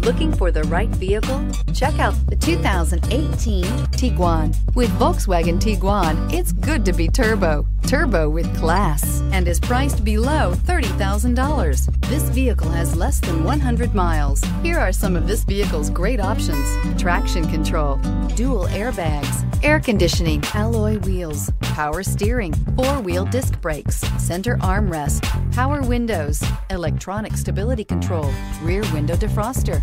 Looking for the right vehicle? Check out the 2018 Tiguan. With Volkswagen Tiguan, it's good to be turbo. Turbo with class and is priced below $30,000. This vehicle has less than 100 miles. Here are some of this vehicle's great options. Traction control, dual airbags, air conditioning, alloy wheels, power steering, four-wheel disc brakes, center armrest, power windows, electronic stability control, rear window defroster.